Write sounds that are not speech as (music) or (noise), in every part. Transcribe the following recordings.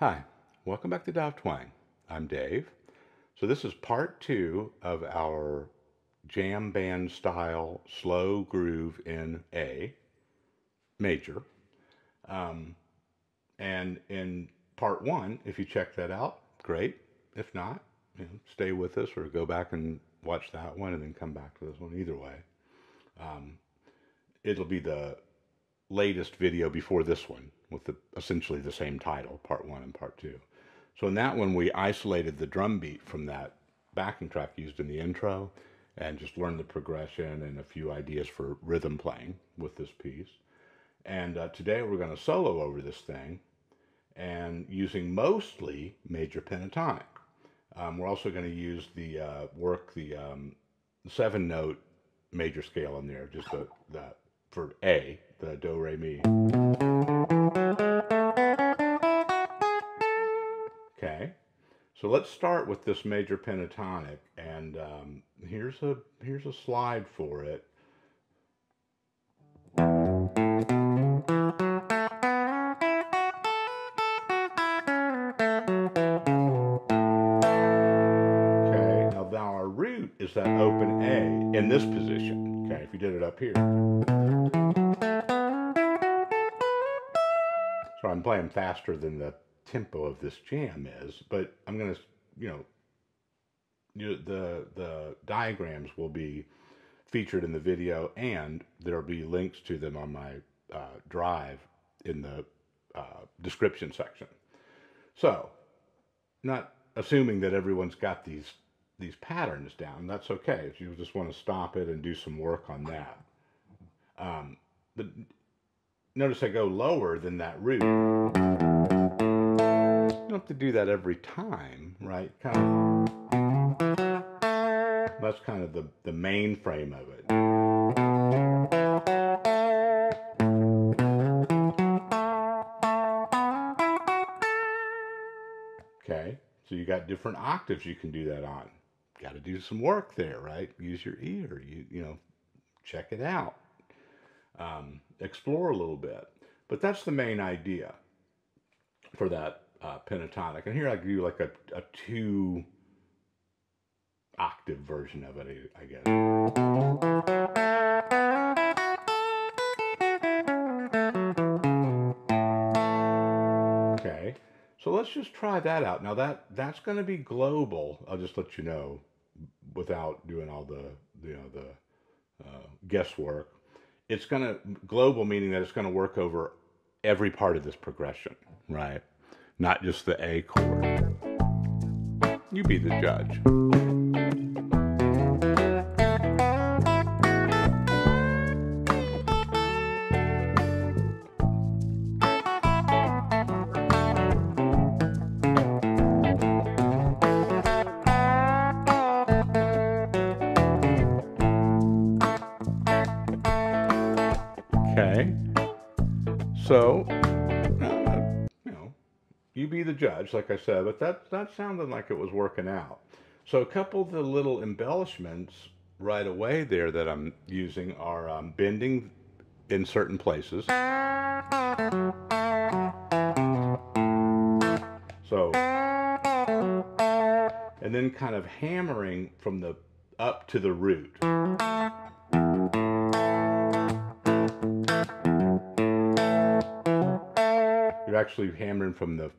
Hi, welcome back to Tao of Twang. I'm Dave. So this is part two of our jam band style slow groove in A major. Um, and in part one, if you check that out, great. If not, you know, stay with us or go back and watch that one and then come back to this one. Either way, um, it'll be the latest video before this one with the, essentially the same title, part one and part two. So in that one, we isolated the drum beat from that backing track used in the intro and just learned the progression and a few ideas for rhythm playing with this piece. And uh, today we're going to solo over this thing and using mostly major pentatonic. Um, we're also going to use the uh, work the um, seven note major scale in there, just the, the for A, the do re mi. Okay, so let's start with this major pentatonic, and um, here's a here's a slide for it. Now our root is that open A in this position. Okay, if you did it up here. So I'm playing faster than the tempo of this jam is, but I'm going to, you know, you, the the diagrams will be featured in the video, and there'll be links to them on my uh, drive in the uh, description section. So, not assuming that everyone's got these these patterns down, that's okay. If you just want to stop it and do some work on that. Um, but notice I go lower than that root. You don't have to do that every time, right? Kind of. That's kind of the, the main frame of it. Okay, so you got different octaves you can do that on. Got to do some work there, right? Use your ear. You you know, check it out. Um, explore a little bit. But that's the main idea for that uh, pentatonic. And here I do like a, a two octave version of it, I guess. Okay, so let's just try that out. Now that that's going to be global. I'll just let you know without doing all the you know the uh, guesswork. It's going to global meaning that it's going to work over every part of this progression, right? Not just the A chord. You be the judge. Judge, like I said, but that, that sounded like it was working out. So a couple of the little embellishments right away there that I'm using are um, bending in certain places. So, and then kind of hammering from the up to the root. You're actually hammering from the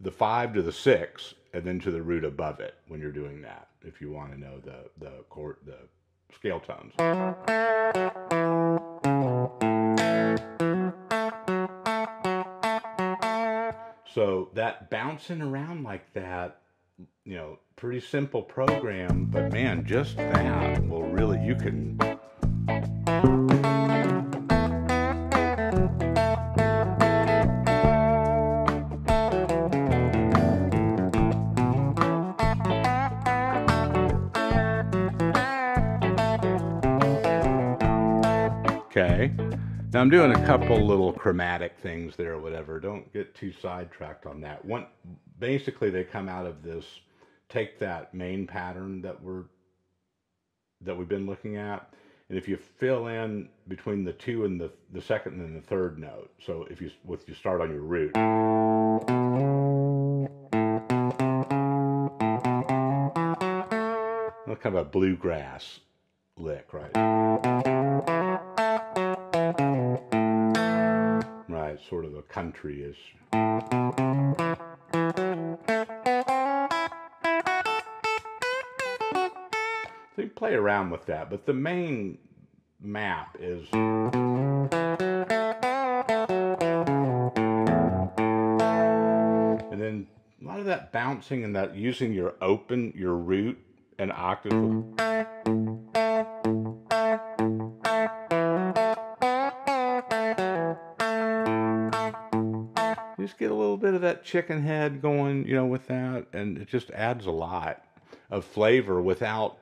the five to the six, and then to the root above it when you're doing that. If you want to know the the chord, the scale tones. So that bouncing around like that, you know, pretty simple program, but man, just that will really you can Now I'm doing a couple little chromatic things there or whatever. Don't get too sidetracked on that. One, basically they come out of this, take that main pattern that we're, that we've been looking at. And if you fill in between the two and the, the second and the third note, so if you, with you start on your root. Kind of a bluegrass lick, right? Sort of a country is. So you play around with that, but the main map is and then a lot of that bouncing and that using your open your root and octave chicken head going you know with that and it just adds a lot of flavor without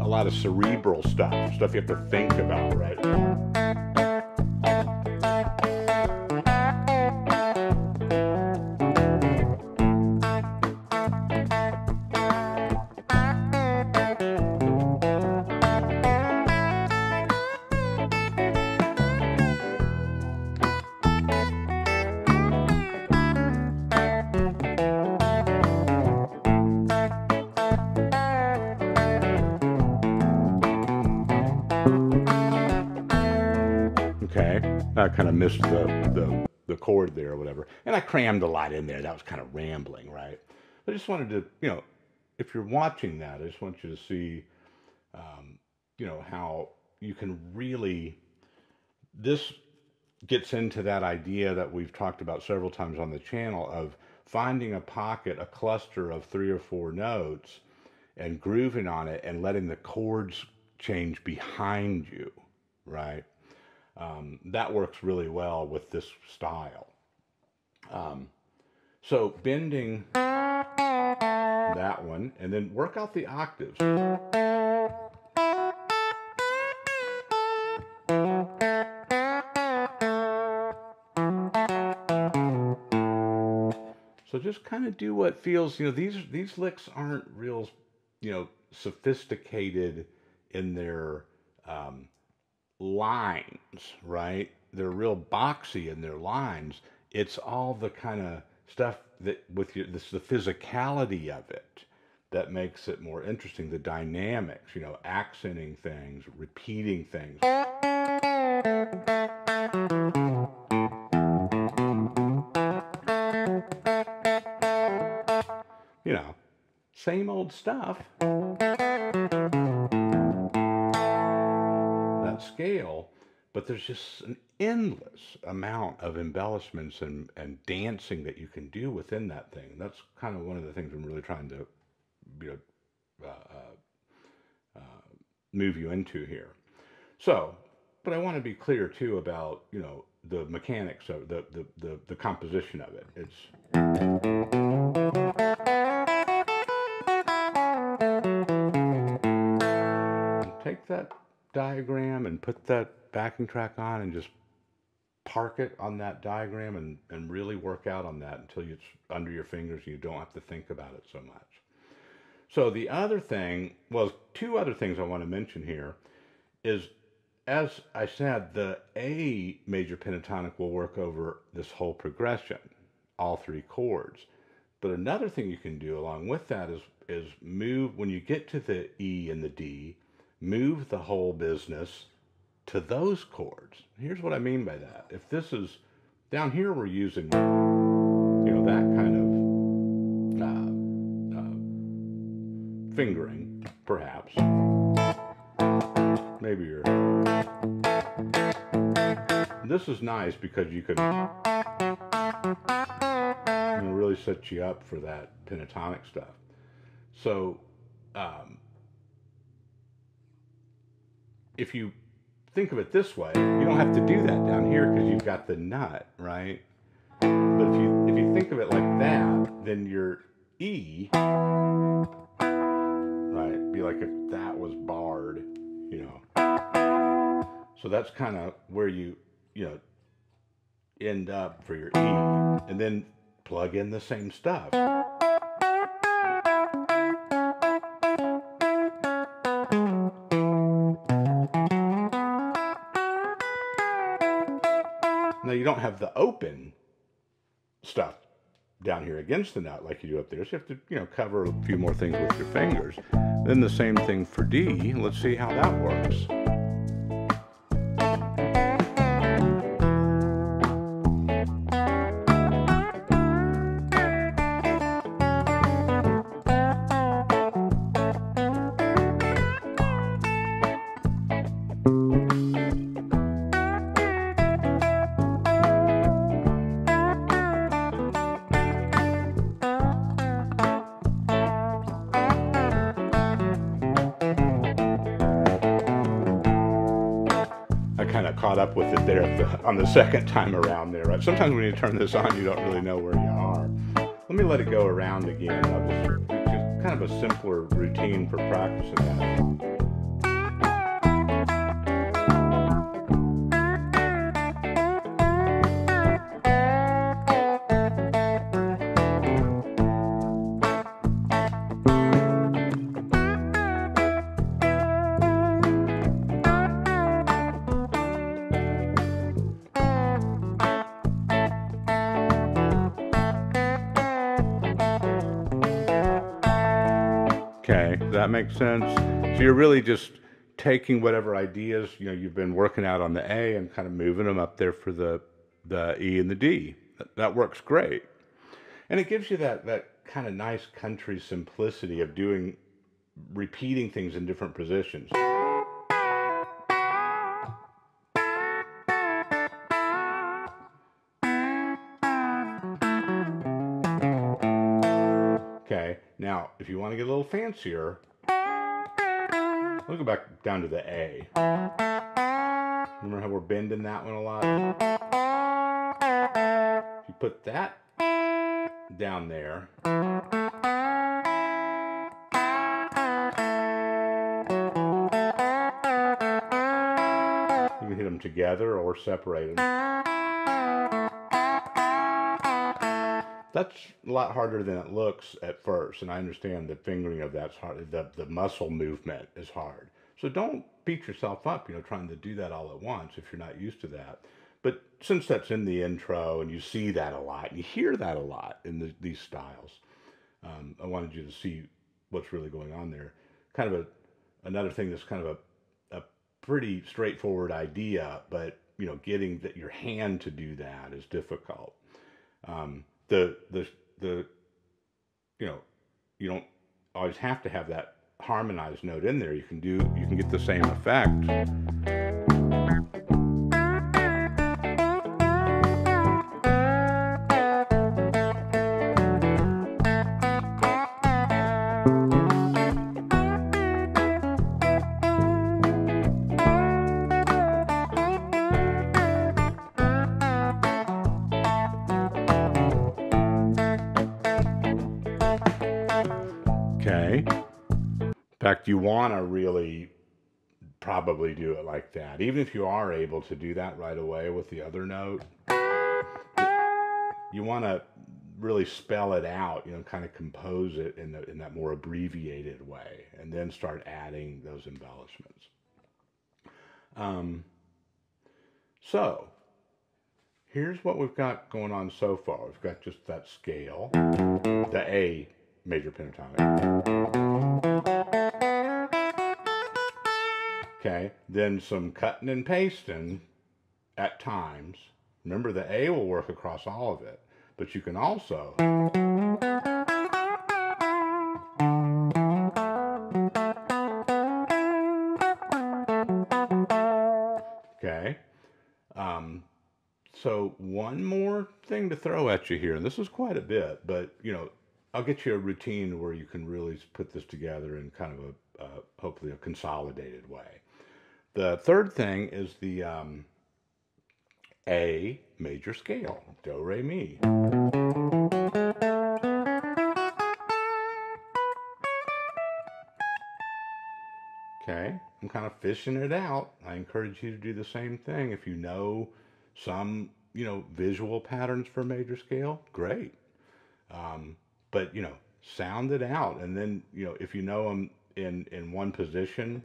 a lot of cerebral stuff, stuff you have to think about, right? Missed the, the the chord there or whatever, and I crammed a lot in there. That was kind of rambling, right? I just wanted to, you know, if you're watching that, I just want you to see, um, you know, how you can really. This gets into that idea that we've talked about several times on the channel of finding a pocket, a cluster of three or four notes, and grooving on it, and letting the chords change behind you, right? Um, that works really well with this style. Um, so bending that one and then work out the octaves. So just kind of do what feels, you know, these these licks aren't real, you know, sophisticated in their um, lines, right? They're real boxy in their lines. It's all the kind of stuff that with your this the physicality of it that makes it more interesting. The dynamics, you know, accenting things, repeating things. You know, same old stuff. Scale, but there's just an endless amount of embellishments and, and dancing that you can do within that thing. That's kind of one of the things I'm really trying to you know, uh, uh, uh, move you into here. So, but I want to be clear too about, you know, the mechanics of the, the, the, the composition of it. It's take that diagram and put that backing track on and just park it on that diagram and, and really work out on that until it's under your fingers and you don't have to think about it so much. So the other thing, well, two other things I want to mention here is, as I said, the A major pentatonic will work over this whole progression, all three chords. But another thing you can do along with that is, is move, when you get to the E and the D, move the whole business to those chords. Here's what I mean by that. If this is down here, we're using, you know, that kind of uh, uh, fingering, perhaps. Maybe you're. This is nice because you can really set you up for that pentatonic stuff. So, um, if you think of it this way, you don't have to do that down here because you've got the nut, right? But if you if you think of it like that, then your E, right, be like if that was barred, you know. So that's kind of where you, you know, end up for your E. And then plug in the same stuff. Don't have the open stuff down here against the nut like you do up there. So you have to, you know, cover a few more things with your fingers. Then the same thing for D. Let's see how that works. With it there the, on the second time around there. Right? Sometimes when you turn this on, you don't really know where you are. Let me let it go around again. Just, just kind of a simpler routine for practicing that. That make sense? So you're really just taking whatever ideas you know you've been working out on the A and kind of moving them up there for the the E and the D. That, that works great, and it gives you that that kind of nice country simplicity of doing repeating things in different positions. Okay, now if you want to get a little fancier, let's go back down to the A. Remember how we're bending that one a lot? If you put that down there, you can hit them together or separate them. That's a lot harder than it looks at first, and I understand the fingering of that's hard. The, the muscle movement is hard. So don't beat yourself up, you know, trying to do that all at once if you're not used to that. But since that's in the intro and you see that a lot, and you hear that a lot in the, these styles, um, I wanted you to see what's really going on there. Kind of a another thing that's kind of a, a pretty straightforward idea, but you know, getting that your hand to do that is difficult. Um, the the the you know you don't always have to have that harmonized note in there. You can do you can get the same effect. Fact, you want to really probably do it like that. Even if you are able to do that right away with the other note, you want to really spell it out, you know, kind of compose it in, the, in that more abbreviated way, and then start adding those embellishments. Um, so, here's what we've got going on so far. We've got just that scale, the A major pentatonic. Okay, then some cutting and pasting at times. Remember, the A will work across all of it, but you can also. Okay. Um, so one more thing to throw at you here, and this is quite a bit, but you know, I'll get you a routine where you can really put this together in kind of a, uh, hopefully a consolidated way. The third thing is the um, A major scale, do, re, mi. Okay, I'm kind of fishing it out. I encourage you to do the same thing. If you know some, you know, visual patterns for major scale, great. Um, but you know, sound it out, and then you know if you know them in in one position.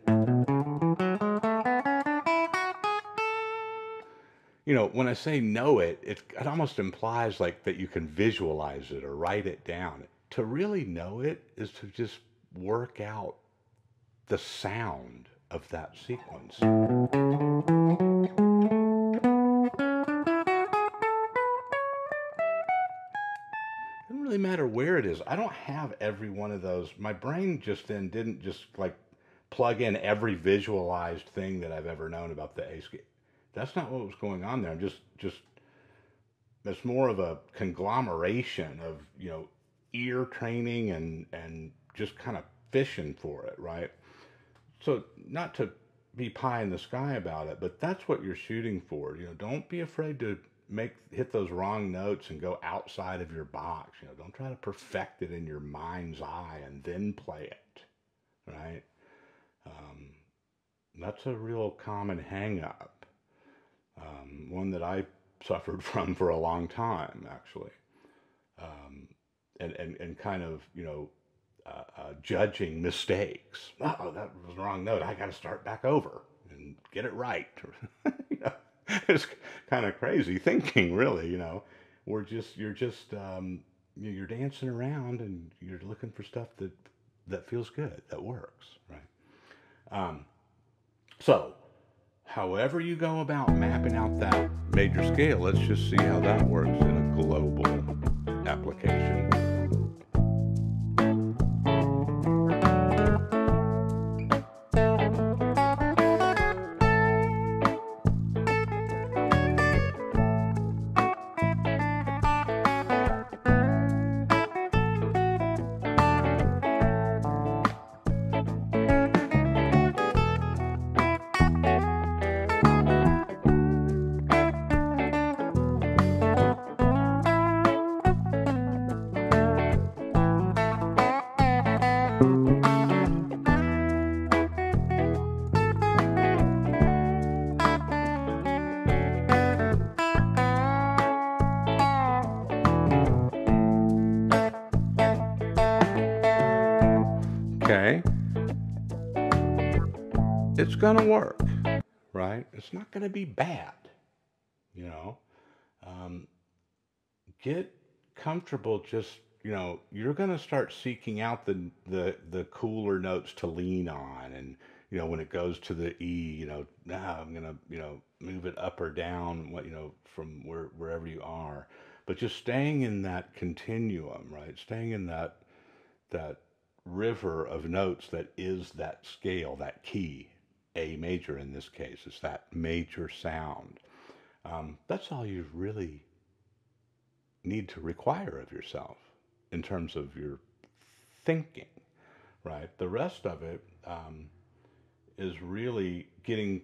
You know, when I say know it, it, it almost implies like that you can visualize it or write it down. To really know it is to just work out the sound of that sequence. Doesn't really matter where it is. I don't have every one of those. My brain just then didn't just like plug in every visualized thing that I've ever known about the A scale. That's not what was going on there. I'm just just it's more of a conglomeration of you know ear training and and just kind of fishing for it, right? So not to be pie in the sky about it, but that's what you're shooting for. You know, don't be afraid to make hit those wrong notes and go outside of your box. You know, don't try to perfect it in your mind's eye and then play it, right? Um, that's a real common hang up um, one that I suffered (laughs) from for a long time, actually, um, and, and and kind of you know uh, uh, judging mistakes. Oh, that was the wrong note. I got to start back over and get it right. (laughs) you know, it's kind of crazy thinking, really. You know, we're just you're just um, you're dancing around and you're looking for stuff that that feels good, that works, right? Um, so however you go about mapping out that major scale, let's just see how that works in a global application. Going to work, right? It's not going to be bad, you know. Um, get comfortable just you know you're going to start seeking out the the the cooler notes to lean on and you know when it goes to the e you know now i'm going to you know move it up or down what you know from where wherever you are but just staying in that continuum right staying in that that river of notes that is that scale, that key, A major in this case. It's that major sound. Um, that's all you really need to require of yourself in terms of your thinking, right? The rest of it um, is really getting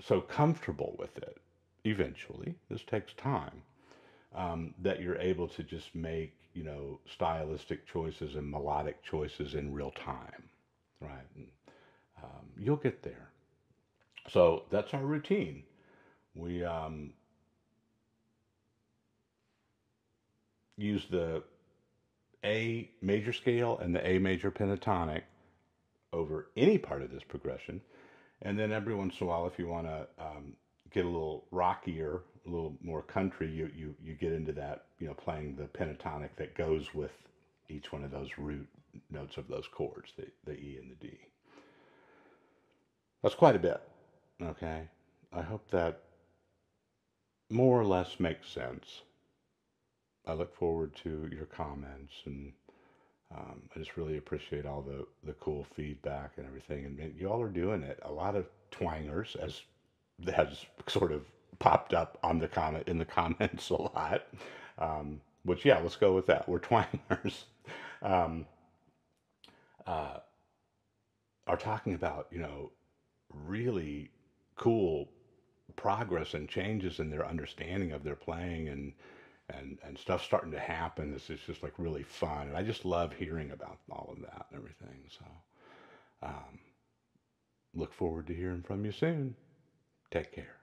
so comfortable with it eventually. This takes time. Um, that you're able to just make you know, stylistic choices and melodic choices in real time, right? And, um, you'll get there. So that's our routine. We um, use the A major scale and the A major pentatonic over any part of this progression. And then every once in a while, if you want to um, get a little rockier, a little more country, you, you, you get into that, you know, playing the pentatonic that goes with each one of those root notes of those chords, the, the E and the D. That's quite a bit, okay? I hope that more or less makes sense. I look forward to your comments and um, I just really appreciate all the, the cool feedback and everything. And you all are doing it. A lot of twangers, as has sort of popped up on the comment in the (laughs) comments a lot. Um, which yeah, let's go with that. We're (laughs) twangers. Um, uh, are talking about you know really cool progress and changes in their understanding of their playing and and and stuff starting to happen. This is just like really fun, and I just love hearing about all of that and everything. So, um, look forward to hearing from you soon. Take care.